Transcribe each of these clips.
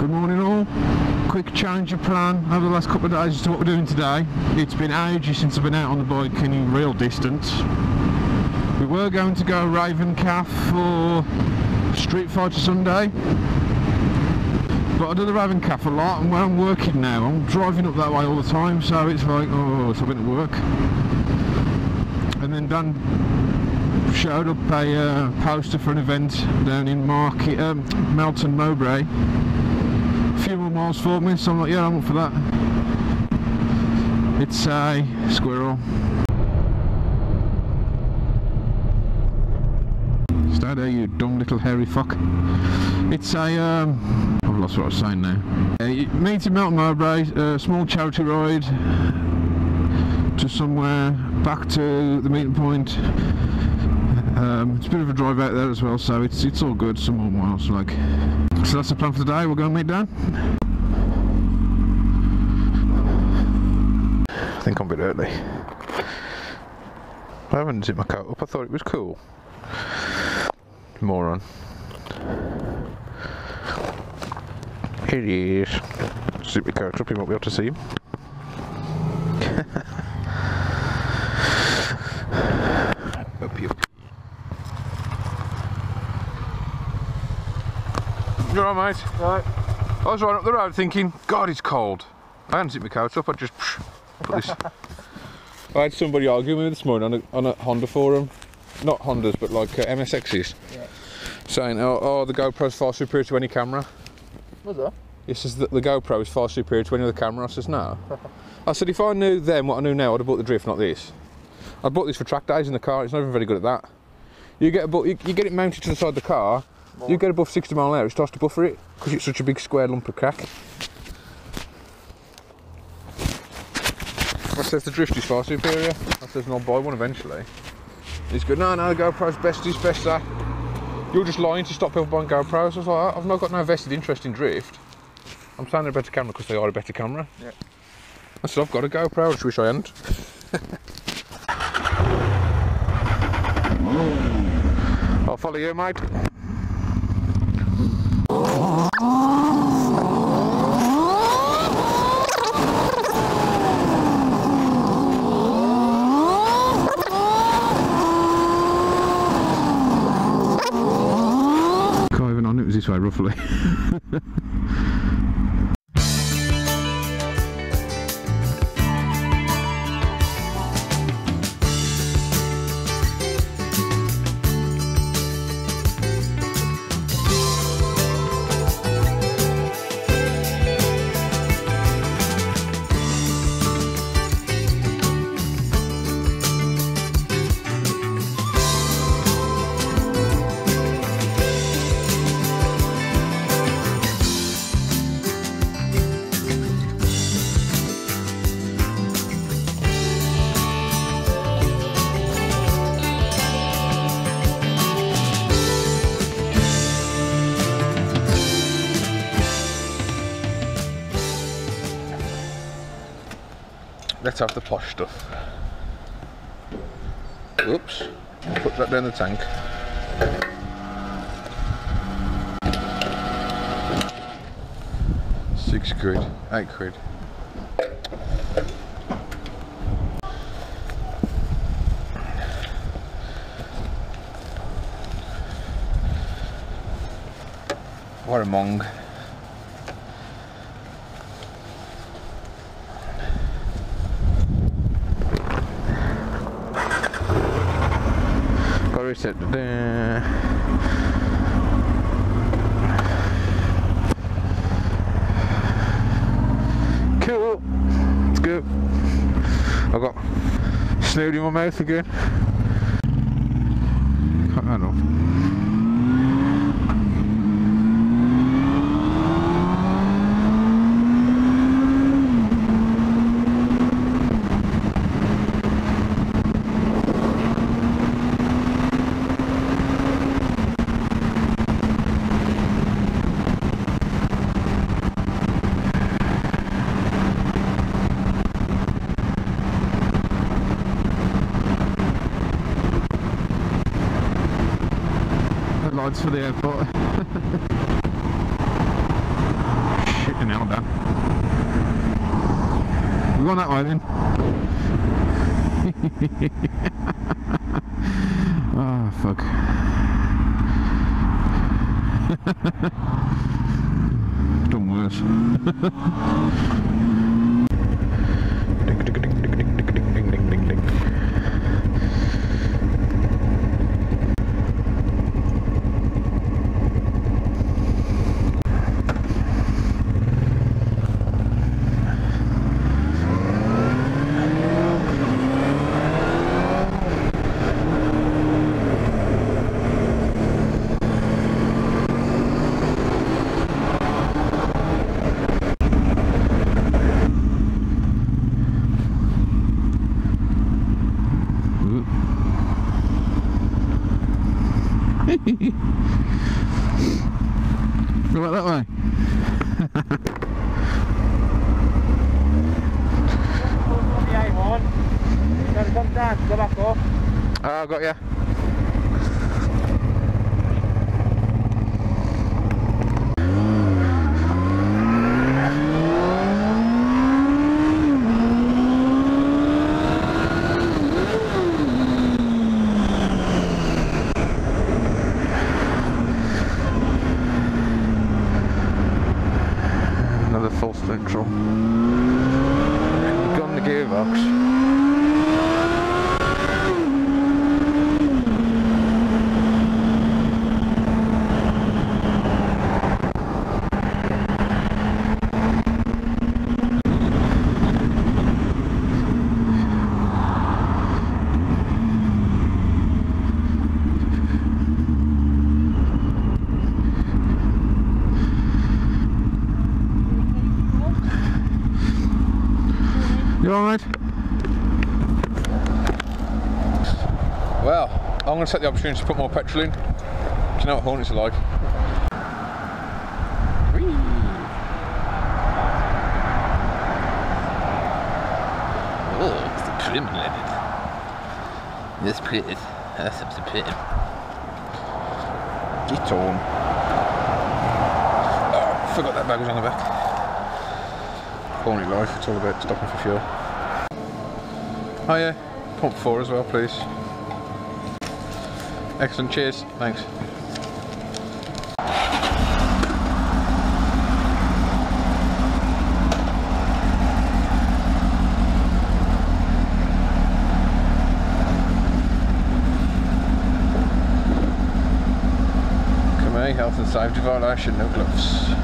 Good morning all. Quick change of plan over the last couple of days to what we're doing today. It's been ages since I've been out on the bike any real distance. We were going to go Raven Calf for Street Fighter Sunday. But I do the Raven Calf a lot and where I'm working now, I'm driving up that way all the time so it's like, oh, so I've been at work. And then Dan showed up a uh, poster for an event down in Market, um, Melton Mowbray. Few more miles for me, so I'm like, yeah, I'm up for that. It's a squirrel. Stay there, you dumb little hairy fuck. It's a, um, I've lost what I was saying now. Uh, meet in Melton Mowbray, a small charity ride to somewhere, back to the meeting point. Um, it's a bit of a drive out there as well, so it's it's all good. Some more miles, like. So that's the plan for today. We're going to meet Dan. I think I'm a bit early. I haven't zipped my coat up, I thought it was cool. Moron. Here he is. Zip my coat up, you might be able to see him. up you. You alright mate? Right. I was running up the road thinking, God it's cold. I hadn't zipped my coat up, I just put this. I had somebody arguing with me this morning on a, on a Honda forum, not Hondas but like uh, MSXs, Yeah. saying, oh, oh the GoPro's far superior to any camera. Was that? He says that the GoPro is far superior to any other camera. I says, no. I said, if I knew then what I knew now, I'd have bought the Drift, not this. I bought this for track days in the car, it's not even very good at that. You get, a, you, you get it mounted to the side of the car, you get above 60 mile an hour, it starts to buffer it, because it's such a big square lump of crack. I says the Drift is far superior. I says, no, I'll buy one eventually. He's good, no, no, the GoPro's best, is best that. You're just lying to stop people buying GoPros. I was like, I've not got no vested interest in Drift. I'm saying they're a better camera because they are a better camera. Yeah. I said, I've got a GoPro, which I just wish I hadn't. I'll follow you, mate. Can't even on it Let's have the posh stuff. Oops. Put that down the tank. Six quid, eight quid. What a mong. Da-da. Cool. Let's go. I've got snoot in my mouth again. yards for the airport. Shit, now done. We're going that way then. oh, fuck. Done worse. Go back that way. the A1. Then come down, go back up. Ah, I got you. central. The gearbox. You alright? Well, I'm going to take the opportunity to put more petrol in. Do you know what Hornets are like? Whee! Oh, it's a trim leaded. Yes, please. That's up to prim. Get on. Oh, forgot that bag was on the back. Hornet life, it's all about stopping for fuel. Oh yeah, pump four as well, please. Excellent, cheers, thanks. Come here, eh, health and safety violation, no gloves.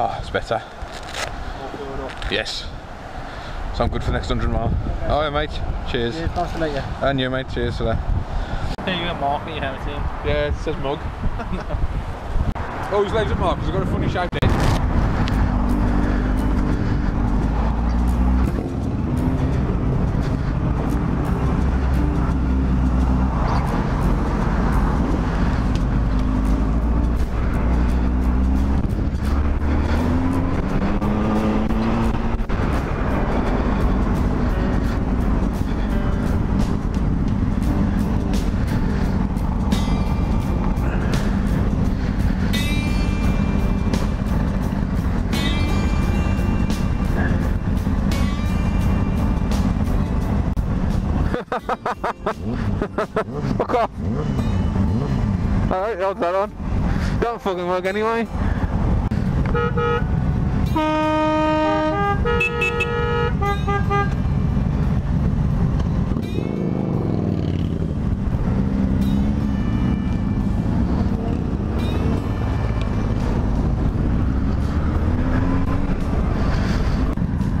Ah, it's better. Yes. So I'm good for the next 100 mile. Oh, yeah, mate. Cheers. Yeah, nice to meet you. And you, mate. Cheers for that. There you go, Mark, you know, team. Yeah, it says mug. Oh, Always leaves a mark because I've got a funny shaped Fuck off. Alright, hold that on. Don't fucking work anyway.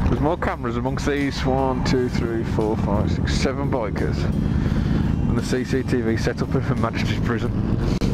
There's more cameras amongst these one, two, three, four, five, six, seven bikers. And the CCTV set up in a magistrate's prison.